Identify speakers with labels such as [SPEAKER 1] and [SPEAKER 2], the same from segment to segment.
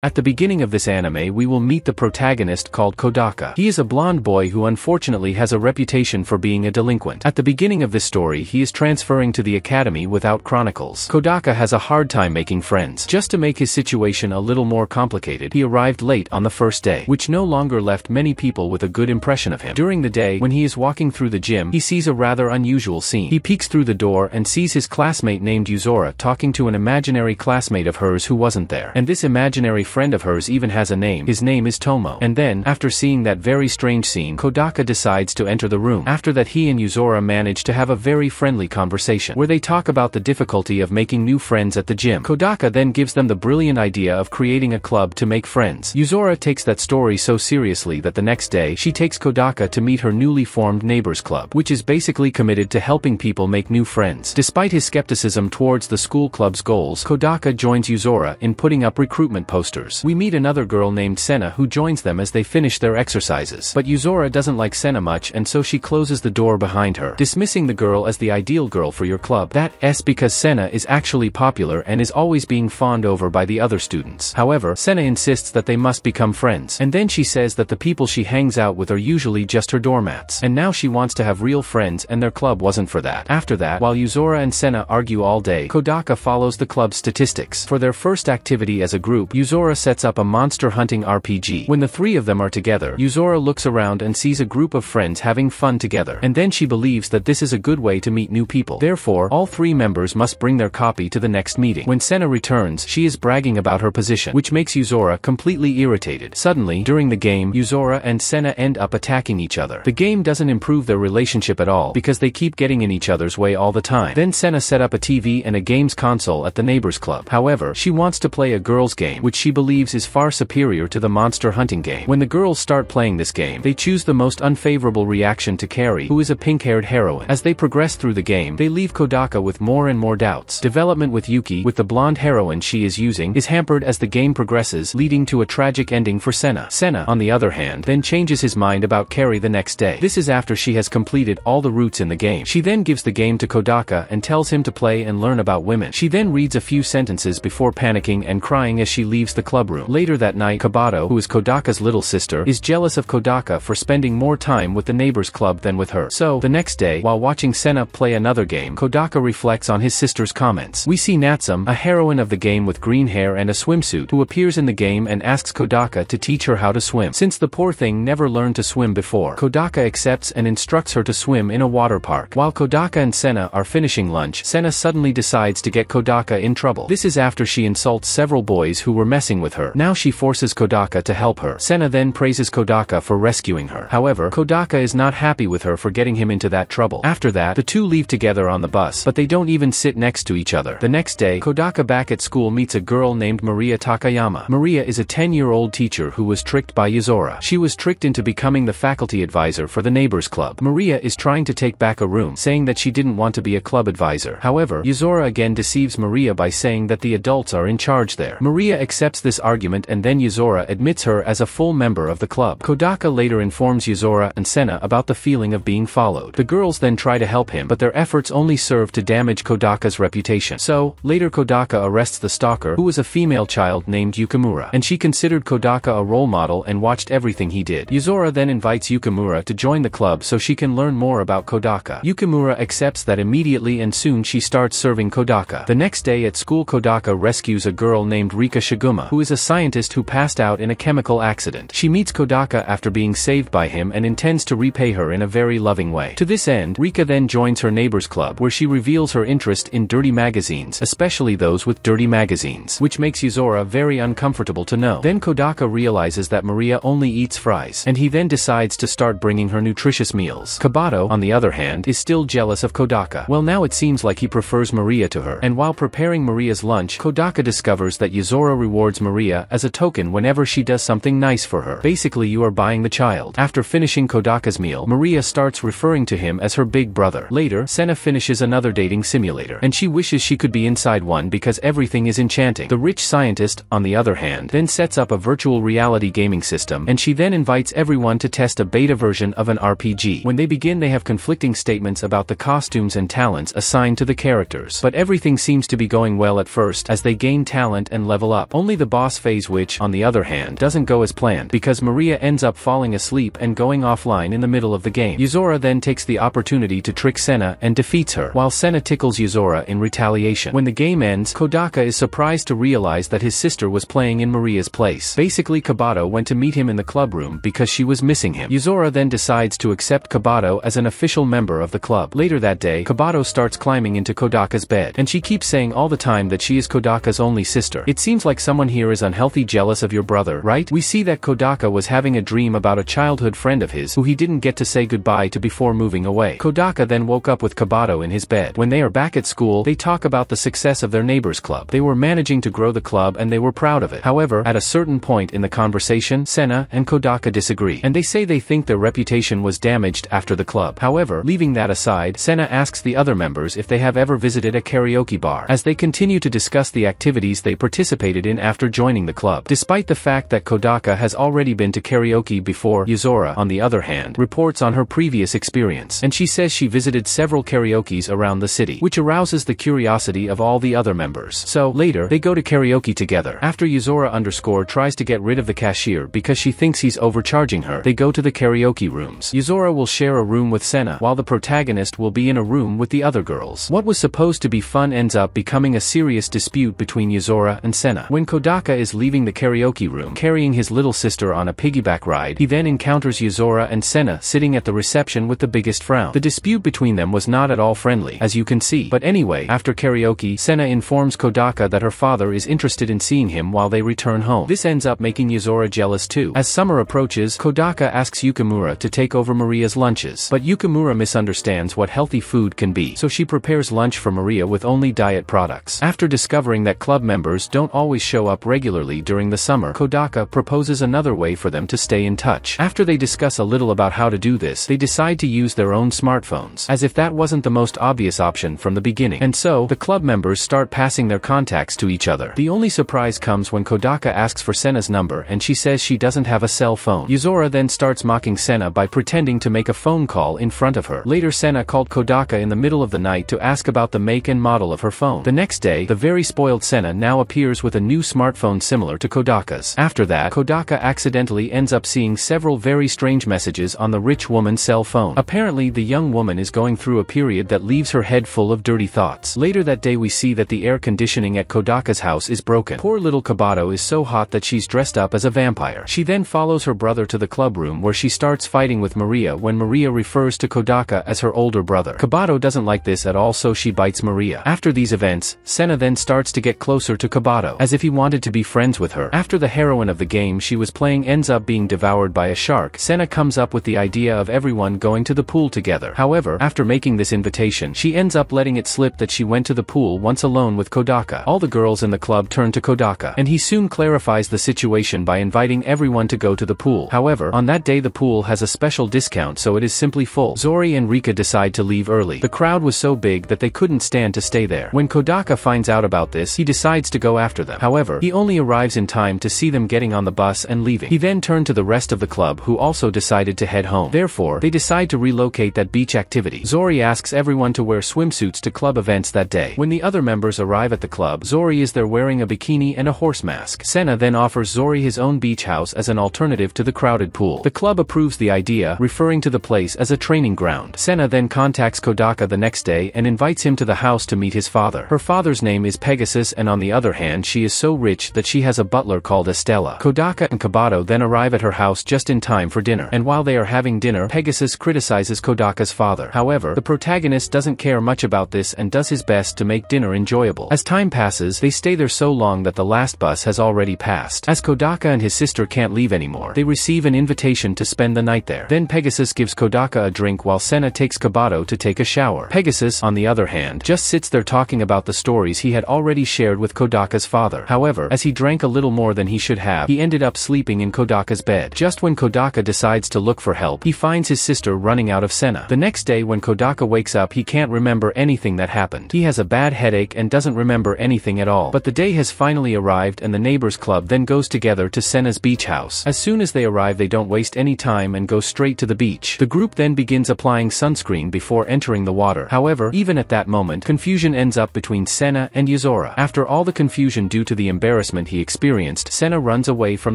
[SPEAKER 1] At the beginning of this anime we will meet the protagonist called Kodaka. He is a blonde boy who unfortunately has a reputation for being a delinquent. At the beginning of this story he is transferring to the academy without chronicles. Kodaka has a hard time making friends. Just to make his situation a little more complicated, he arrived late on the first day, which no longer left many people with a good impression of him. During the day, when he is walking through the gym, he sees a rather unusual scene. He peeks through the door and sees his classmate named Yuzora talking to an imaginary classmate of hers who wasn't there. And this imaginary friend of hers even has a name. His name is Tomo. And then, after seeing that very strange scene, Kodaka decides to enter the room. After that he and Yuzora manage to have a very friendly conversation, where they talk about the difficulty of making new friends at the gym. Kodaka then gives them the brilliant idea of creating a club to make friends. Yuzora takes that story so seriously that the next day, she takes Kodaka to meet her newly formed neighbors club, which is basically committed to helping people make new friends. Despite his skepticism towards the school club's goals, Kodaka joins Yuzora in putting up recruitment posters. We meet another girl named Sena who joins them as they finish their exercises. But Yuzora doesn't like Sena much and so she closes the door behind her, dismissing the girl as the ideal girl for your club. That's because Sena is actually popular and is always being fawned over by the other students. However, Sena insists that they must become friends. And then she says that the people she hangs out with are usually just her doormats. And now she wants to have real friends and their club wasn't for that. After that, while Yuzora and Sena argue all day, Kodaka follows the club's statistics. For their first activity as a group, Yuzora sets up a monster hunting RPG. When the three of them are together, Yuzora looks around and sees a group of friends having fun together. And then she believes that this is a good way to meet new people. Therefore, all three members must bring their copy to the next meeting. When Sena returns, she is bragging about her position, which makes Yuzora completely irritated. Suddenly, during the game, Yuzora and Sena end up attacking each other. The game doesn't improve their relationship at all, because they keep getting in each other's way all the time. Then Sena set up a TV and a games console at the neighbor's club. However, she wants to play a girls game, which she believes is far superior to the monster hunting game. When the girls start playing this game, they choose the most unfavorable reaction to Carrie, who is a pink-haired heroine. As they progress through the game, they leave Kodaka with more and more doubts. Development with Yuki, with the blonde heroine she is using, is hampered as the game progresses, leading to a tragic ending for Sena. Sena, on the other hand, then changes his mind about Carrie the next day. This is after she has completed all the routes in the game. She then gives the game to Kodaka and tells him to play and learn about women. She then reads a few sentences before panicking and crying as she leaves the club room. Later that night, Kabato, who is Kodaka's little sister, is jealous of Kodaka for spending more time with the neighbors club than with her. So, the next day, while watching Sena play another game, Kodaka reflects on his sister's comments. We see Natsum, a heroine of the game with green hair and a swimsuit, who appears in the game and asks Kodaka to teach her how to swim. Since the poor thing never learned to swim before, Kodaka accepts and instructs her to swim in a water park. While Kodaka and Sena are finishing lunch, Sena suddenly decides to get Kodaka in trouble. This is after she insults several boys who were messing with her. Now she forces Kodaka to help her. Sena then praises Kodaka for rescuing her. However, Kodaka is not happy with her for getting him into that trouble. After that, the two leave together on the bus, but they don't even sit next to each other. The next day, Kodaka back at school meets a girl named Maria Takayama. Maria is a 10-year-old teacher who was tricked by Yuzora. She was tricked into becoming the faculty advisor for the neighbors club. Maria is trying to take back a room, saying that she didn't want to be a club advisor. However, Yuzora again deceives Maria by saying that the adults are in charge there. Maria accepts this argument and then Yuzora admits her as a full member of the club. Kodaka later informs Yuzora and Sena about the feeling of being followed. The girls then try to help him, but their efforts only serve to damage Kodaka's reputation. So, later Kodaka arrests the stalker, who was a female child named Yukimura, and she considered Kodaka a role model and watched everything he did. Yuzora then invites Yukimura to join the club so she can learn more about Kodaka. Yukimura accepts that immediately and soon she starts serving Kodaka. The next day at school Kodaka rescues a girl named Rika Shiguma, who is a scientist who passed out in a chemical accident. She meets Kodaka after being saved by him and intends to repay her in a very loving way. To this end, Rika then joins her neighbor's club where she reveals her interest in dirty magazines, especially those with dirty magazines, which makes Yuzora very uncomfortable to know. Then Kodaka realizes that Maria only eats fries, and he then decides to start bringing her nutritious meals. Kabato, on the other hand, is still jealous of Kodaka. Well now it seems like he prefers Maria to her, and while preparing Maria's lunch, Kodaka discovers that Yuzora rewards Maria as a token whenever she does something nice for her. Basically you are buying the child. After finishing Kodaka's meal, Maria starts referring to him as her big brother. Later, Sena finishes another dating simulator, and she wishes she could be inside one because everything is enchanting. The rich scientist, on the other hand, then sets up a virtual reality gaming system, and she then invites everyone to test a beta version of an RPG. When they begin they have conflicting statements about the costumes and talents assigned to the characters, but everything seems to be going well at first as they gain talent and level up. Only the boss phase which, on the other hand, doesn't go as planned because Maria ends up falling asleep and going offline in the middle of the game. Yuzora then takes the opportunity to trick Sena and defeats her, while Sena tickles Yuzora in retaliation. When the game ends, Kodaka is surprised to realize that his sister was playing in Maria's place. Basically Kabato went to meet him in the club room because she was missing him. Yuzora then decides to accept Kabato as an official member of the club. Later that day, Kabato starts climbing into Kodaka's bed, and she keeps saying all the time that she is Kodaka's only sister. It seems like someone here is unhealthy jealous of your brother, right? We see that Kodaka was having a dream about a childhood friend of his who he didn't get to say goodbye to before moving away. Kodaka then woke up with Kabato in his bed. When they are back at school, they talk about the success of their neighbor's club. They were managing to grow the club and they were proud of it. However, at a certain point in the conversation, Sena and Kodaka disagree, and they say they think their reputation was damaged after the club. However, leaving that aside, Sena asks the other members if they have ever visited a karaoke bar, as they continue to discuss the activities they participated in after joining the club. Despite the fact that Kodaka has already been to karaoke before, Yuzora, on the other hand, reports on her previous experience, and she says she visited several karaokes around the city, which arouses the curiosity of all the other members. So, later, they go to karaoke together. After Yuzora underscore tries to get rid of the cashier because she thinks he's overcharging her, they go to the karaoke rooms. Yuzora will share a room with Sena, while the protagonist will be in a room with the other girls. What was supposed to be fun ends up becoming a serious dispute between Yuzora and Sena. When Kodaka is leaving the karaoke room, carrying his little sister on a piggyback ride, he then encounters Yuzora and Sena sitting at the reception with the biggest frown. The dispute between them was not at all friendly, as you can see. But anyway, after karaoke, Sena informs Kodaka that her father is interested in seeing him while they return home. This ends up making Yuzora jealous too. As summer approaches, Kodaka asks Yukimura to take over Maria's lunches. But Yukimura misunderstands what healthy food can be, so she prepares lunch for Maria with only diet products. After discovering that club members don't always show up regularly during the summer, Kodaka proposes another way for them to stay in touch. After they discuss a little about how to do this, they decide to use their own smartphones, as if that wasn't the most obvious option from the beginning. And so, the club members start passing their contacts to each other. The only surprise comes when Kodaka asks for Sena's number and she says she doesn't have a cell phone. Yuzora then starts mocking Sena by pretending to make a phone call in front of her. Later Sena called Kodaka in the middle of the night to ask about the make and model of her phone. The next day, the very spoiled Sena now appears with a new smartphone similar to Kodaka's. After that, Kodaka accidentally ends up seeing several very strange messages on the rich woman's cell phone. Apparently, the young woman is going through a period that leaves her head full of dirty thoughts. Later that day we see that the air conditioning at Kodaka's house is broken. Poor little Kabato is so hot that she's dressed up as a vampire. She then follows her brother to the club room where she starts fighting with Maria when Maria refers to Kodaka as her older brother. Kabato doesn't like this at all so she bites Maria. After these events, Sena then starts to get closer to Kabato, as if he wanted to be friends with her. After the heroine of the game she was playing ends up being devoured by a shark, Sena comes up with the idea of everyone going to the pool together. However, after making this invitation, she ends up letting it slip that she went to the pool once alone with Kodaka. All the girls in the club turn to Kodaka, and he soon clarifies the situation by inviting everyone to go to the pool. However, on that day the pool has a special discount so it is simply full. Zori and Rika decide to leave early. The crowd was so big that they couldn't stand to stay there. When Kodaka finds out about this, he decides to go after them. However, he only arrives in time to see them getting on the bus and leaving. He then turned to the rest of the club who also decided to head home. Therefore, they decide to relocate that beach activity. Zori asks everyone to wear swimsuits to club events that day. When the other members arrive at the club, Zori is there wearing a bikini and a horse mask. Sena then offers Zori his own beach house as an alternative to the crowded pool. The club approves the idea, referring to the place as a training ground. Sena then contacts Kodaka the next day and invites him to the house to meet his father. Her father's name is Pegasus and on the other hand she is so rich that she has a butler called Estella. Kodaka and Kabato then arrive at her house just in time for dinner, and while they are having dinner, Pegasus criticizes Kodaka's father. However, the protagonist doesn't care much about this and does his best to make dinner enjoyable. As time passes, they stay there so long that the last bus has already passed. As Kodaka and his sister can't leave anymore, they receive an invitation to spend the night there. Then Pegasus gives Kodaka a drink while Sena takes Kabato to take a shower. Pegasus, on the other hand, just sits there talking about the stories he had already shared with Kodaka's father. However, as he drank a little more than he should have, he ended up sleeping in Kodaka's bed. Just when Kodaka decides to look for help, he finds his sister running out of Sena. The next day when Kodaka wakes up he can't remember anything that happened. He has a bad headache and doesn't remember anything at all. But the day has finally arrived and the neighbors club then goes together to Sena's beach house. As soon as they arrive they don't waste any time and go straight to the beach. The group then begins applying sunscreen before entering the water. However, even at that moment, confusion ends up between Sena and Yuzora. After all the confusion due to the embarrassment embarrassment he experienced, Sena runs away from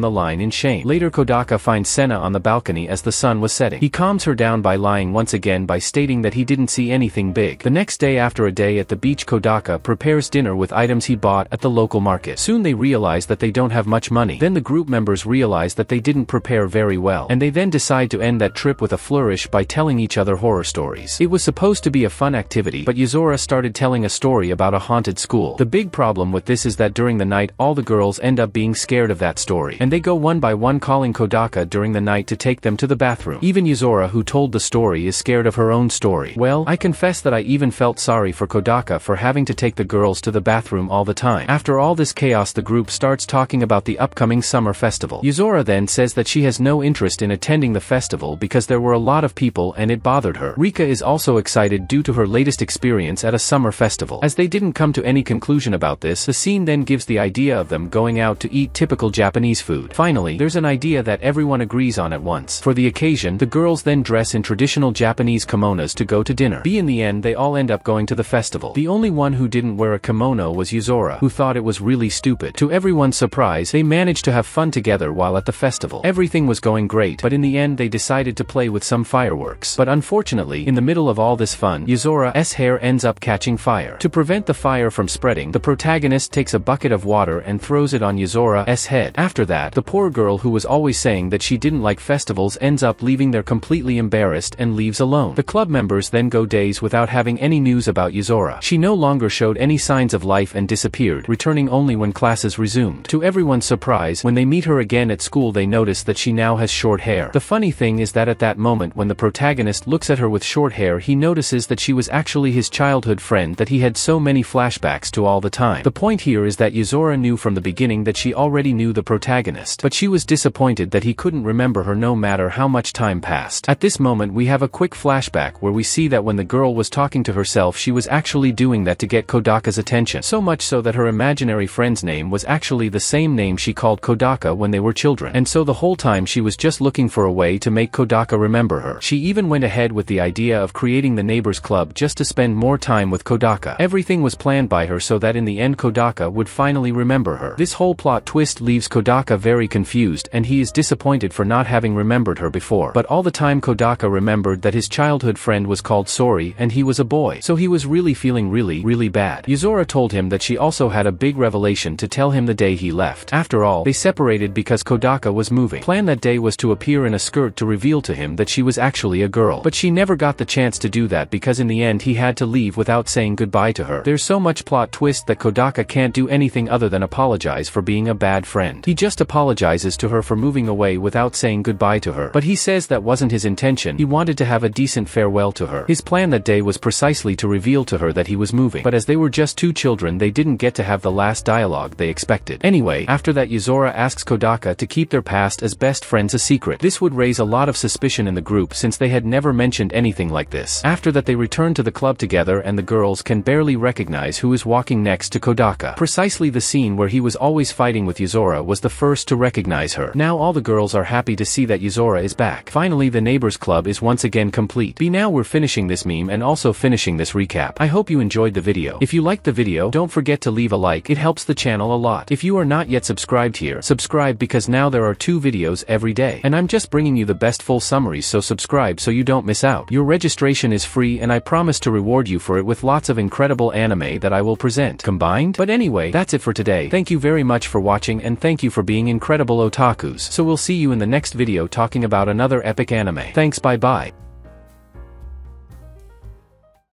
[SPEAKER 1] the line in shame. Later Kodaka finds Sena on the balcony as the sun was setting. He calms her down by lying once again by stating that he didn't see anything big. The next day after a day at the beach Kodaka prepares dinner with items he bought at the local market. Soon they realize that they don't have much money. Then the group members realize that they didn't prepare very well. And they then decide to end that trip with a flourish by telling each other horror stories. It was supposed to be a fun activity, but Yuzora started telling a story about a haunted school. The big problem with this is that during the night all the girls end up being scared of that story. And they go one by one calling Kodaka during the night to take them to the bathroom. Even Yuzora who told the story is scared of her own story. Well, I confess that I even felt sorry for Kodaka for having to take the girls to the bathroom all the time. After all this chaos the group starts talking about the upcoming summer festival. Yuzora then says that she has no interest in attending the festival because there were a lot of people and it bothered her. Rika is also excited due to her latest experience at a summer festival. As they didn't come to any conclusion about this, the scene then gives the idea of them going out to eat typical Japanese food. Finally, there's an idea that everyone agrees on at once. For the occasion, the girls then dress in traditional Japanese kimonos to go to dinner. B in the end they all end up going to the festival. The only one who didn't wear a kimono was Yuzora, who thought it was really stupid. To everyone's surprise, they managed to have fun together while at the festival. Everything was going great, but in the end they decided to play with some fireworks. But unfortunately, in the middle of all this fun, Yuzora's hair ends up catching fire. To prevent the fire from spreading, the protagonist takes a bucket of water and throws it on Yuzora's head. After that, the poor girl who was always saying that she didn't like festivals ends up leaving there completely embarrassed and leaves alone. The club members then go days without having any news about Yuzora. She no longer showed any signs of life and disappeared, returning only when classes resumed. To everyone's surprise, when they meet her again at school they notice that she now has short hair. The funny thing is that at that moment when the protagonist looks at her with short hair he notices that she was actually his childhood friend that he had so many flashbacks to all the time. The point here is that Yuzora knew from the beginning that she already knew the protagonist, but she was disappointed that he couldn't remember her no matter how much time passed. At this moment we have a quick flashback where we see that when the girl was talking to herself she was actually doing that to get Kodaka's attention. So much so that her imaginary friend's name was actually the same name she called Kodaka when they were children. And so the whole time she was just looking for a way to make Kodaka remember her. She even went ahead with the idea of creating the neighbors club just to spend more time with Kodaka. Everything was planned by her so that in the end Kodaka would finally remember her. This whole plot twist leaves Kodaka very confused and he is disappointed for not having remembered her before. But all the time Kodaka remembered that his childhood friend was called Sori and he was a boy. So he was really feeling really, really bad. Yuzora told him that she also had a big revelation to tell him the day he left. After all, they separated because Kodaka was moving. Plan that day was to appear in a skirt to reveal to him that she was actually a girl. But she never got the chance to do that because in the end he had to leave without saying goodbye to her. There's so much plot twist that Kodaka can't do anything other than apologize for being a bad friend. He just apologizes to her for moving away without saying goodbye to her. But he says that wasn't his intention, he wanted to have a decent farewell to her. His plan that day was precisely to reveal to her that he was moving. But as they were just two children they didn't get to have the last dialogue they expected. Anyway, after that Yuzora asks Kodaka to keep their past as best friends a secret. This would raise a lot of suspicion in the group since they had never mentioned anything like this. After that they return to the club together and the girls can barely recognize who is walking next to Kodaka. Precisely the scene where he was always fighting with Yuzora was the first to recognize her. Now all the girls are happy to see that Yuzora is back. Finally the neighbors club is once again complete. Be now we're finishing this meme and also finishing this recap. I hope you enjoyed the video. If you liked the video, don't forget to leave a like, it helps the channel a lot. If you are not yet subscribed here, subscribe because now there are two videos every day. And I'm just bringing you the best full summaries so subscribe so you don't miss out. Your registration is free and I promise to reward you for it with lots of incredible anime that I will present. Combined? But anyway, that's it for today. Thank you very much for watching and thank you for being incredible otakus. So we'll see you in the next video talking about another epic anime. Thanks bye bye.